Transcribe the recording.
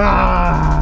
Ah!